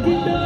Happy birthday.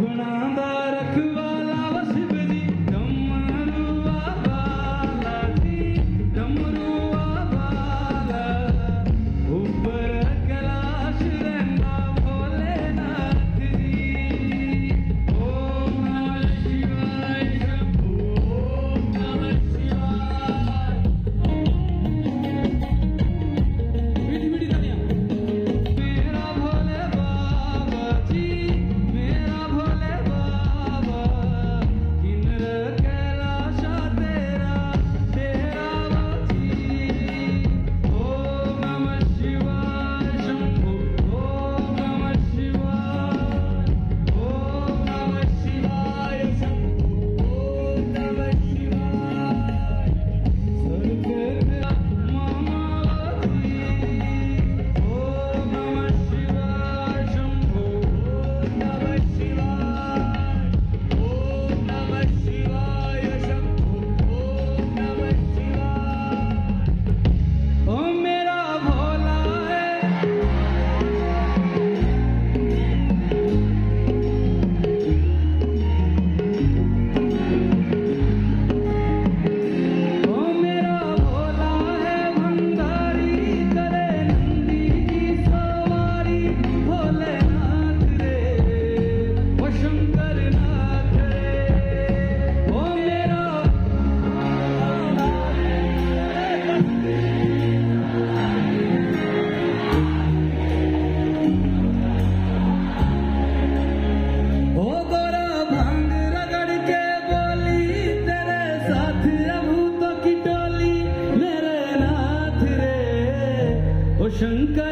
ಗುಣ 真该